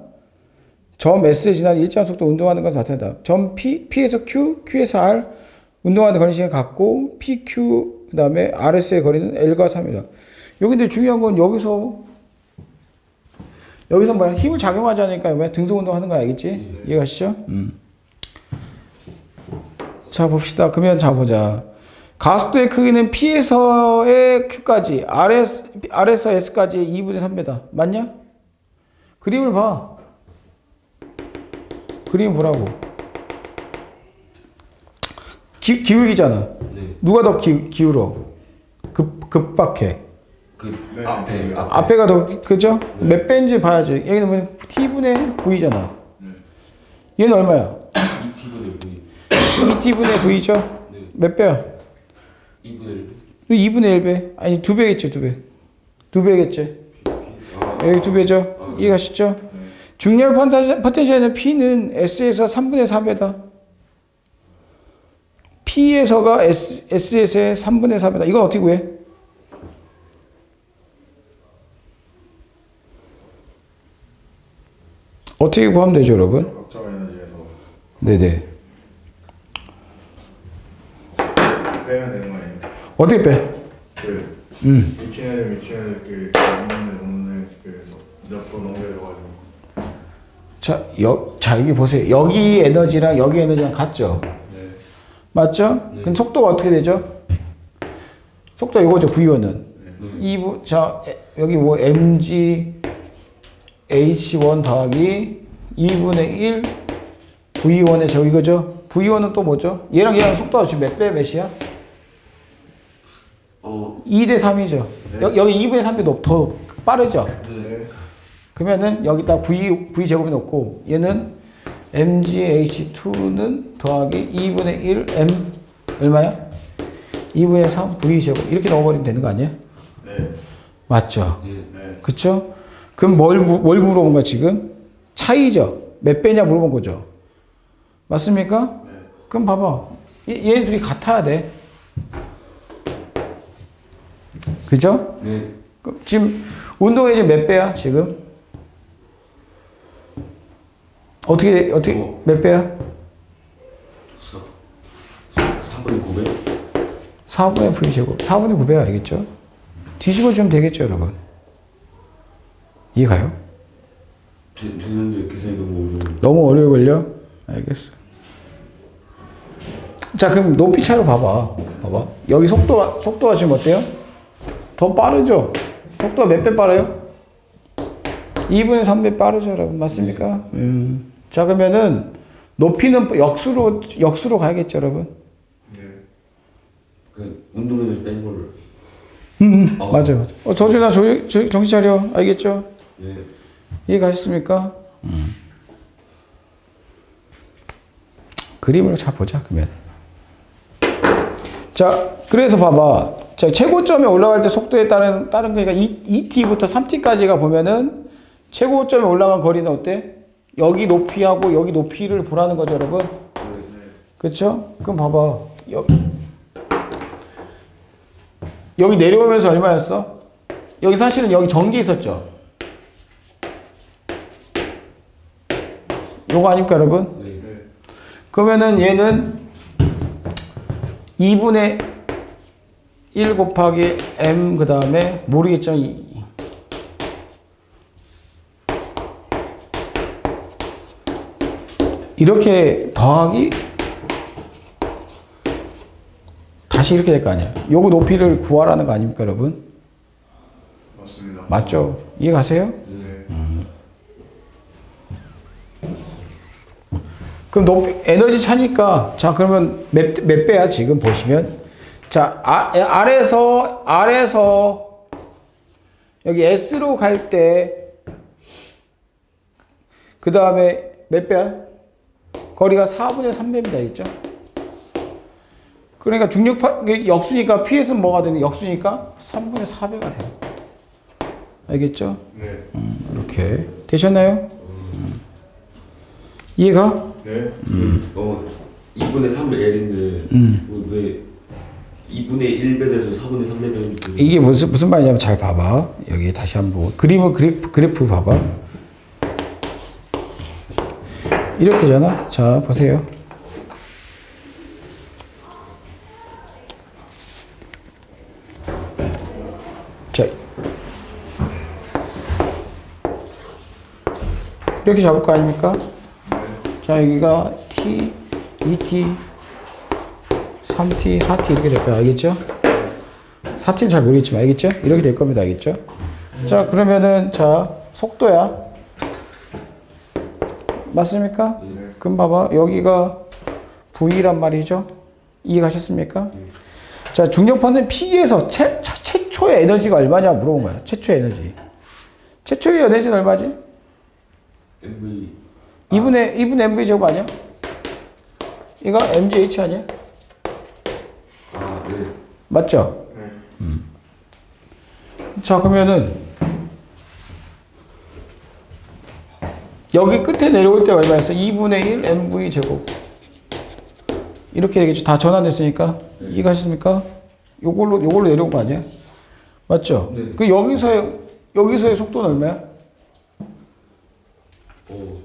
점 S를 지나 일정 속도 운동하는 것을 나타낸다. 점 P, P에서 Q, Q에서 R, 운동하는 거리 시간 같고, PQ, 그 다음에 RS의 거리는 L과 3이다. 여기 근데 중요한 건 여기서, 여기서 뭐야? 힘을 작용하지 않으니까? 등속 운동하는 거 알겠지? 이해가시죠? 음. 자, 봅시다. 그러면 자, 보자. 가속도의 크기는 P에서의 Q까지, R에서, R에서 S까지 2분의 3배다. 맞냐? 그림을 봐. 그림 보라고. 기, 기울기잖아. 네. 누가 더 기, 기울어? 급, 급박해. 그 네. 앞에 네. 앞에. 앞에 가 더, 그죠? 몇 배인지 봐야지. 얘는 뭐 T분의 V잖아. 얘는 얼마야? 2T분의 V. 2T분의 V죠? 네. 몇 배야? 2분의 2분의 1배. 아니, 두 배겠지, 두 배. 두 배겠지. 아, 여기 두 배죠? 이해가시죠? 중렬 포텐- 포텐셜의 P는 S에서 3분의 4배다. P에서가 S, S에서의 3분의 4배다. 이건 어떻게 구해? 어떻게 구하면 되죠, 여러분? 네네. 빼면 되는 거 아니에요? 어떻게 빼? 그 음. 미친 애들 미친 애들 그 없는 없는 그래서 옆으로 넘겨져가지고 자, 여, 자, 여기 보세요. 여기 에너지랑 여기 에너지랑 같죠? 네. 맞죠? 네. 그럼 속도가 어떻게 되죠? 속도 이거죠, V1은. 네. 2부, 자, 에- 여기 뭐 mg h1 더하기 2분의 1 v1의 제곱 이거죠? v1은 또 뭐죠? 얘랑 얘랑 속도가 지금 몇 배 몇이야? 어. 2대 3이죠. 여, 여기 2분의 3배 더 빠르죠? 네. 네. 그러면은 여기다 v, v 제곱이 놓고 얘는 mgh2는 더하기 2분의 1 m 얼마야? 2분의 3 v 제곱 이렇게 넣어버리면 되는 거 아니야? 네. 맞죠? 네. 네. 그쵸? 그럼 뭘, 무- 뭘 물어본 거야 지금? 차이죠? 몇 배냐 물어본 거죠? 맞습니까? 네. 그럼 봐봐 얘, 얘 둘이 같아야 돼 그죠? 네. 그럼 지금 운동의 지금 몇 배야 지금? 어떻게 어떻게 어. 몇 배야? 3분의 9배? 4분의 V 제곱 4분의 9배야 알겠죠? 뒤집어 주면 되겠죠 여러분 이해가요? 되, 되는데 계산이 너무 어려워. 너무 어려워 걸려? 알겠어 자 그럼 높이 차로 봐봐 봐봐 여기 속도가 속도가 지금 어때요? 더 빠르죠? 속도가 몇 배 빠르요? 2분의 3배 빠르죠 여러분 맞습니까? 음. 자 그러면은 높이는 역수로 역수로 가야겠죠 여러분 네. 그 운동에서 뺀 거를. 음, 어. 맞아요. 맞아요. 어, 저준아, 저, 저, 정신 차려. 알겠죠? 네. 이해가셨습니까? 음. 그림을 잘 보자, 그러면. 자, 그래서 봐봐. 자, 최고점에 올라갈 때 속도에 따른, 따른 거니까 2, 2t부터 3t까지가 보면은 최고점에 올라간 거리는 어때? 여기 높이하고 여기 높이를 보라는 거죠, 여러분? 그쵸? 그럼 봐봐. 여기. 여기 내려오면서 얼마였어? 여기 사실은 여기 전기 있었죠? 요거 아닙니까, 여러분? 네. 네. 그러면은 얘는 2분의 1 곱하기 m 그 다음에 모르겠죠? 이- 이렇게 더하기 다시 이렇게 될 거 아니야. 요거 높이를 구하라는 거 아닙니까, 여러분? 맞습니다. 맞죠? 이해 가세요? 네. 그럼 높이, 에너지 차니까 자 그러면 몇, 몇 배야 지금 보시면 자 아, 아래서 아래서 여기 S로 갈 때 그 다음에 몇 배야? 거리가 4분의 3배입니다 있죠? 그러니까 중력파 이게 역수니까 P에서는 뭐가 되는 역수니까 3분의 4배가 돼요 알겠죠? 네. 이렇게 되셨나요? 음. 이해가? 네. 어 2분의 3을 L인데 음. 왜 2분의 1배 돼서 4분의 3배 되는 이게 무슨 무슨 말이냐면 잘 봐봐. 여기 다시 한번 그림을 그래프, 그래프 봐봐. 이렇게잖아. 자 보세요. 자 이렇게 잡을 거 아닙니까? 자 여기가 t, 2t, 3t, 4t 이렇게 될 거야. 알겠죠? 4t는 잘 모르겠지만 알겠죠? 이렇게 될 겁니다. 알겠죠? 자 그러면은 자 속도야. 맞습니까? 그럼 봐봐 여기가 V란 말이죠. 이해가셨습니까? 자 중력파는 P에서 최, 최, 최초의 에너지가 얼마냐 물어본 거야. 최초의 에너지. 최초의 에너지는 얼마지? MV 2분의 2분의 mv 제곱 아니야? 이거 mgh 아니야? 아네 맞죠? 네. 자 그러면은 여기 끝에 내려올 때 얼마였어? 2분의 1 mv 제곱 이렇게 되겠죠? 다 전환됐으니까 이해가셨습니까? 요걸로 요걸로 내려온 거 아니야? 맞죠? 네. 그 여기서의 여기서의 속도는 얼마야? 어,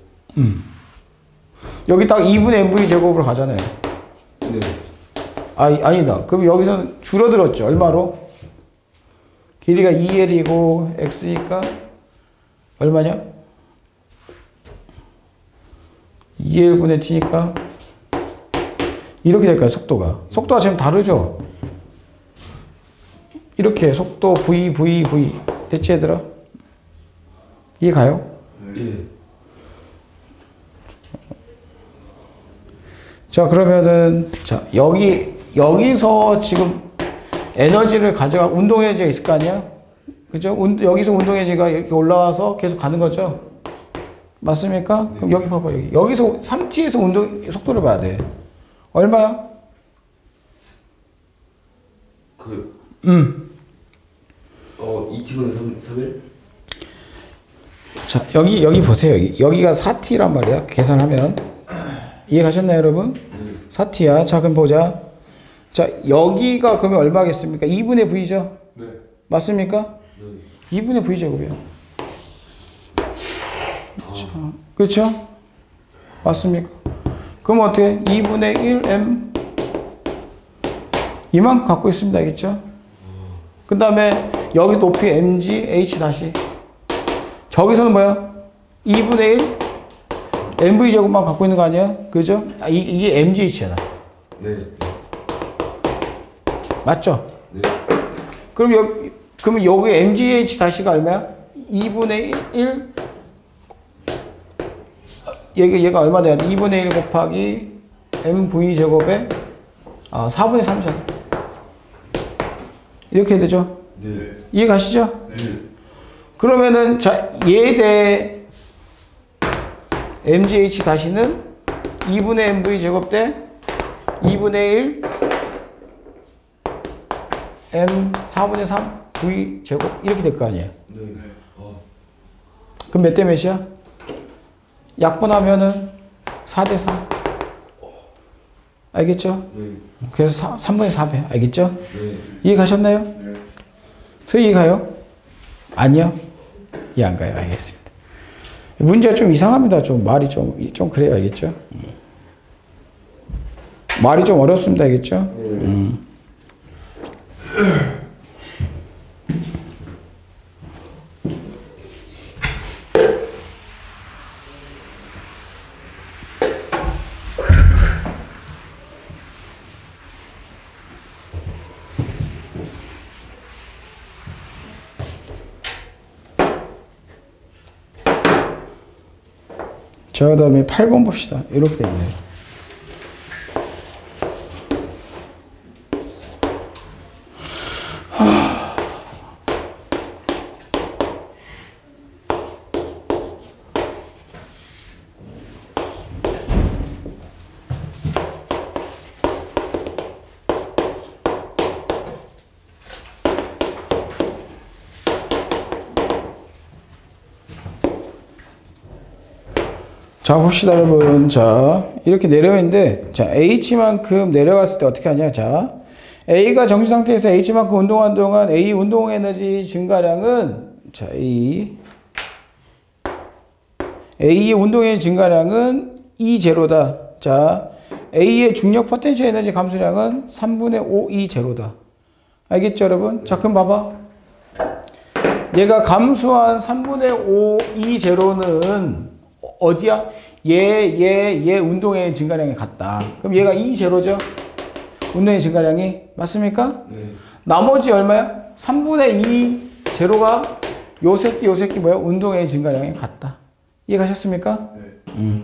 여기 딱 2분의 mv 제곱으로 가잖아요. 네. 아, 아니다. 그럼 여기서는 줄어들었죠. 얼마로? 길이가 2L이고 X니까 얼마냐? 2L분의 T니까 이렇게 될까요? 속도가. 속도가 지금 다르죠? 이렇게 속도 V, V, V. 대체 얘들아? 이해 가요? 예. 자 그러면은 자 여기 여기서 지금 에너지를 가져가 운동 에너지가 있을 거 아니야? 그죠? 운, 여기서 운동 에너지가 이렇게 올라와서 계속 가는 거죠? 맞습니까? 그럼 여기 봐봐 여기 여기서 3t에서 운동 속도를 봐야 돼. 얼마야? 그 음. 어, 2t분의 3, 3일? 자 여기 여기 보세요. 여기. 여기가 4t란 말이야. 계산하면 이해 가셨나요, 여러분? 4t야. 자 그럼 보자. 자 여기가 그러면 얼마겠습니까? 2분의 v죠. 네. 맞습니까? 네. 2분의 v 제곱이요. 그렇죠? 맞습니까? 그럼 어떻게? 2분의 1m 이만큼 갖고 있습니다. 알겠죠? 그 다음에 여기 높이 mg h 다시 저기서는 뭐야? 2분의 1 mv 제곱만 갖고 있는 거 아니야? 그죠? 아, 이, 이게 mgh잖아. 네. 맞죠? 네. 그럼 여기 그러면 여기 mgh 다시가 얼마야? 2분의 1, 1 얘가 얘가 얼마 돼야 돼? 2분의 1 곱하기 mv 제곱에 아 4분의 3이잖아. 이렇게 되죠? 네. 이해 가시죠? 네. 그러면은 자 얘 대 mgh 다시는 2분의 mv 제곱 대 2분의 1 m 4분의 3 v 제곱 이렇게 될 거 아니에요. 네. 어, 그럼 몇 대 몇이야? 약분하면은 4 대 3. 알겠죠? 네. 그래서 3, 분의 4배. 알겠죠? 네. 이해 가셨나요? 네. 저 이해 가요? 아니요? 이해 안 가요? 알겠습니다. 문제가 좀 이상합니다. 좀 말이 좀, 좀 그래요. 알겠죠? 음. 말이 좀 어렵습니다. 알겠죠? 음. 자, 그 다음에 8번 봅시다. 이렇게 돼 있네요. 자 봅시다 여러분. 자 이렇게 내려있는데 자 H만큼 내려갔을 때 어떻게 하냐? 자 A가 정지 상태에서 H만큼 운동한 동안 A 운동 에너지 증가량은 자 A A의 운동 에너지 증가량은 E 제로다. 자 A의 중력 포텐셜 에너지 감소량은 3분의 5 E 제로다. 알겠죠 여러분? 자 그럼 봐봐. 얘가 감소한 3분의 5 E 제로는 어디야? 얘, 얘, 얘 운동의 증가량이 같다. 그럼 얘가 E 제로죠? 운동의 증가량이 맞습니까? 네. 나머지 얼마야? 3분의 2 제로가 요 새끼 요 새끼 뭐야? 운동의 증가량이 같다. 이해가셨습니까? 네.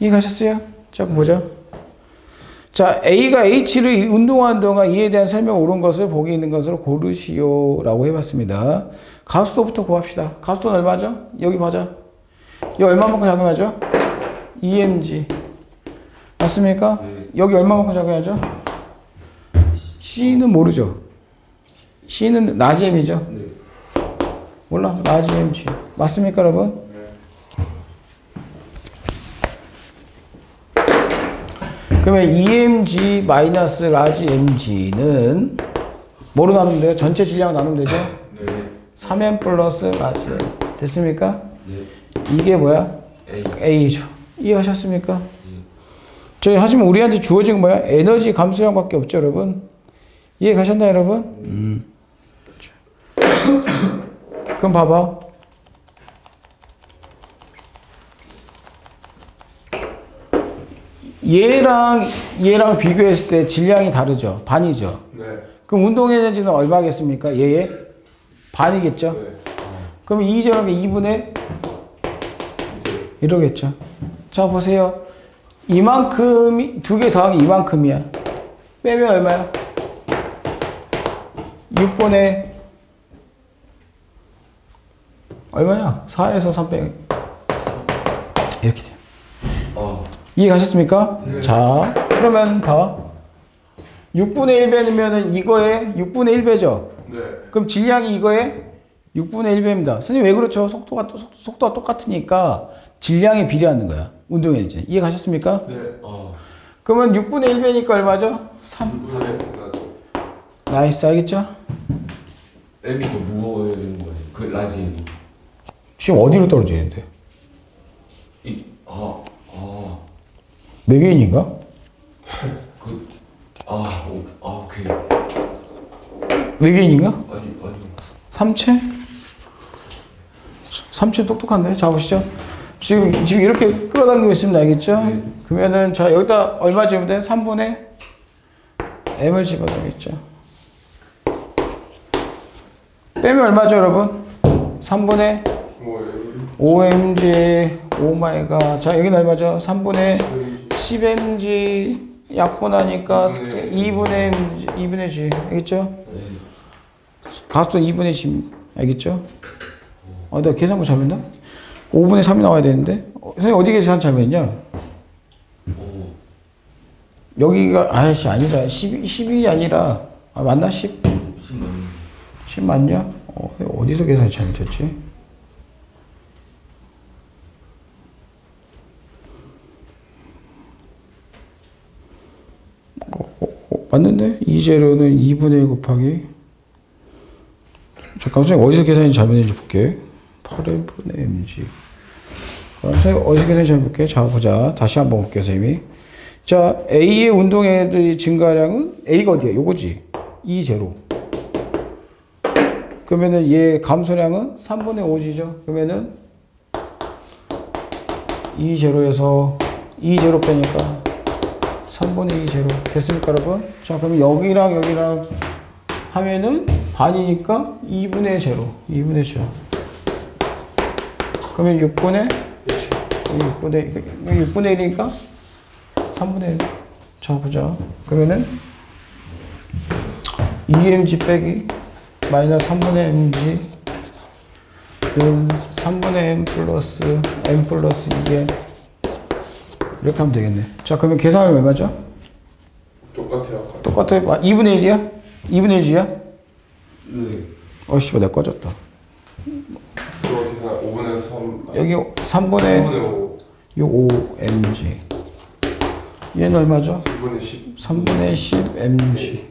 이해가셨어요? 자 보자. 자 A가 H를 운동하는 동안 이에 대한 설명 옳은 것을 보기 있는 것을 고르시오 라고 해봤습니다. 가속도부터 구합시다. 가속도는 얼마죠? 여기 보자. 이 얼마만큼 작용하죠? 2MG 맞습니까? 네. 여기 얼마만큼 작용하죠? C는 모르죠. C는 나지엠이죠. 네. 몰라 나지엠G 맞습니까 여러분? 그러면 2MG 마이너스 large MG는 뭐로 나누면 돼요? 전체 질량 나누면 되죠? 네. 3M 플러스 large 됐습니까? 네. 이게 뭐야? A. A죠. 이해하셨습니까? 예. 저희 하지만 우리한테 주어진 건 뭐야? 에너지 감소량밖에 없죠, 여러분. 이해 가셨나요, 여러분? 음. 그럼 봐봐. 얘랑 얘랑 비교했을 때 질량이 다르죠. 반이죠. 네. 그럼 운동 에너지는 얼마겠습니까? 얘의 반이겠죠. 네. 그럼 2제곱이 2분의 이러겠죠. 자 보세요. 이만큼이 두 개 더하기 이만큼이야. 빼면 얼마야? 6분의 얼마냐? 4에서 3 빼. 이렇게 돼요. 어. 이해 가셨습니까? 네. 자, 그러면 봐. 6분의 1배면 이거에 6분의 1배죠. 네. 그럼 질량이 이거에 6분의 1배입니다. 선생님 왜 그렇죠? 속도가, 속도가 똑같으니까 질량에 비례하는 거야. 운동 에너지. 이해 가셨습니까? 네. 어. 그러면 6분의 1배니까 얼마죠? 3. 사례 나이스, 알겠죠? M이 더 무거워야 되는 거예요. 그 라지. 지금 어디로 떨어지는데? 이. 아. 아. 매개인인가? 그. 아. 오. 아 오케이. 외계인인가? 아니 아니. 삼체? 삼체 똑똑한데? 자, 보시죠. 지금, 지금 이렇게 끌어당기고 있습니다. 알겠죠? 네. 그러면은, 자, 여기다 얼마 집으면 돼? 3분의 m을 집어넣겠죠. 빼면 얼마죠, 여러분? 3분의 뭐 5mg, 오마이가. 자, 여기는 얼마죠? 3분의 10mg 약분하니까 2분의 mg, 2분의 g. 알겠죠? 네. 가속도 2분의 10. 알겠죠? 어, 내가 계산부 잘못했나? 5분의 3이 나와야 되는데. 어, 선생님 어디 계산 잘못했냐? 어. 여기가, 아이씨, 아니다. 10, 10이 아니라, 아, 맞나? 10? 10만. 10 맞냐? 어, 어디서 계산이 잘못했지? 어, 어, 어, 맞는데? 2제로는 2분의 1 곱하기 잠깐 선생님 어디서 계산이 잘못했는지 볼게 8분의 mg 그럼 선생님 어디서 계산이 잘못볼게 자 보자 다시 한번 볼게요 선생님이 자, A의 운동에너지 증가량은 A가 어디야? 요거지. E 제로. 그러면은 얘 감소량은 3분의 5지죠. 그러면은 E 제로에서 E 제로 빼니까 3분의 2 제로. 됐습니까, 여러분? 자, 그럼 여기랑 여기랑 하면은 반이니까 2분의 제로. 2분의 제로. 그러면 6분의 6분의 6분의 1이니까 3분의 1. 자, 보자. 그러면은 2mg 빼기 마이너스 3분의 mg 는 3분의 m 플러스 m 플러스 2m 이렇게 하면 되겠네. 자, 그러면 계산하면 얼마죠? 똑같아요. 똑같아요. 아, 2분의 1이야? 2분의 1g야? 네. 어, 씨발, 내가 꺼졌다. 이거 어떻게 생각? 5분의 3. 여기 3분의 3분의 5. 요 5mg. 얘는 얼마죠? 2분의 10. 3분의 10 mg.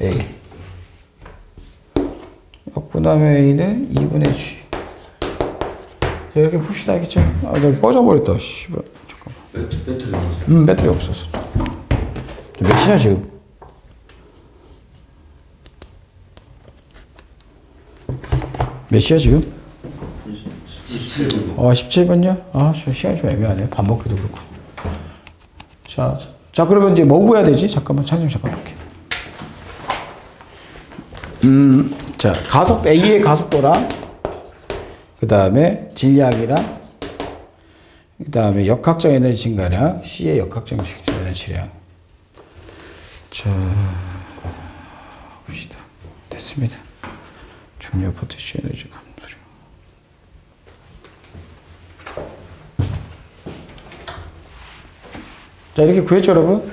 A. A. 역분함의 A는 2분의 G. 자, 이렇게 풉시다, 알겠죠? 아, 나 꺼져버렸다, 씨발. 잠깐만. 배트 배터리 없어요. 음, 배터리 없었어. 몇 시냐, 지금? 몇 시야, 지금? 17분. 아, 17분이야? 아, 저 시간이 좀 애매하네. 밥 먹기도 그렇고. 자, 자, 그러면 이제 뭐 구해야 되지? 잠깐만, 창님 잠깐 볼게. 음, 자, 가속, A의 가속도랑, 그 다음에 진리학이랑, 그 다음에 역학적 에너지 증가량, C의 역학적 에너지량. 자, 봅시다. 됐습니다. 중력 포텐시 에너지 감소량. 자, 이렇게 구했죠, 여러분?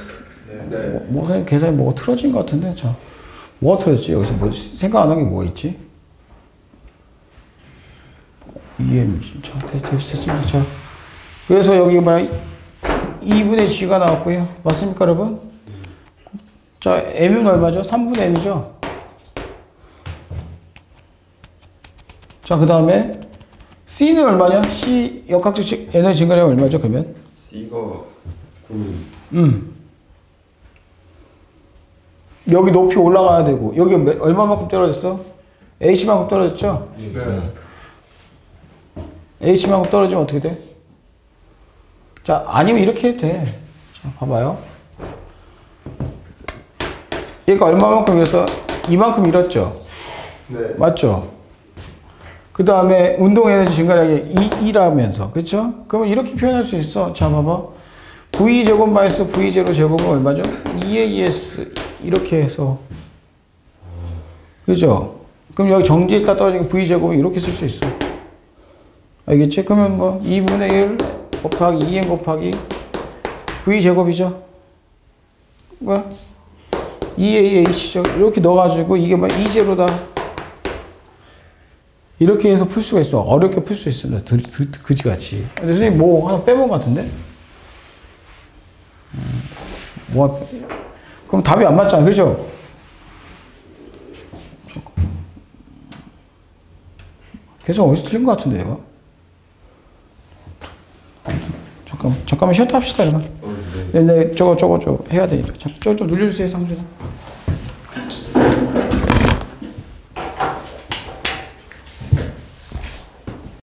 네. 뭐, 뭐, 계산이 뭐가 틀어진 것 같은데? 자, 뭐가 틀어졌지? 여기서 뭐, 생각 안 한 게 뭐가 있지? EMG. 자, 됐, 됐습니다. 자. 그래서 여기 뭐야? 2분의 G가 나왔고요. 맞습니까, 여러분? 자, M은 얼마죠? 3분의 M이죠? 자, 그 다음에 C는 얼마냐? C 역학적 지- 에너지 증가량 얼마죠, 그러면? C가 음. 여기 높이 올라가야 되고 여기 몇- 얼마만큼 떨어졌어? H만큼 떨어졌죠? 네. H만큼 떨어지면 어떻게 돼? 자 아니면 이렇게 해도 돼. 자 봐봐요. 얘가 얼마만큼 잃어서 이만큼 잃었죠? 네. 맞죠? 그 다음에 운동 에너지 증가량이 2, 2라면서 그렇죠? 그러면 이렇게 표현할 수 있어. 자 봐봐. V 제곱 마이너스 V 제로 제곱은 얼마죠? 2AS 이렇게 해서 그죠? 그럼 여기 정지했다 떨어지는 V 제곱은 이렇게 쓸 수 있어. 알겠지? 그러면 뭐 2분의 1 곱하기 2n 곱하기 V 제곱이죠? 뭐야? 2AH죠? 이렇게 넣어가지고 이게 뭐 2제로다. 이렇게 해서 풀 수가 있어. 어렵게 풀 수 있습니다. 그지같이. 근데 선생님 뭐 하나 빼본 것 같은데? 음, 뭐, 그럼 답이 안 맞잖아. 그죠? 계속 어디서 틀린 것 같은데, 얘가? 잠깐, 잠깐만 쉬었다 합시다, 여러분. 어, 네. 네, 네, 저거, 저거, 저거 해야 되니까. 잠깐, 저거 좀 눌려주세요, 상준아.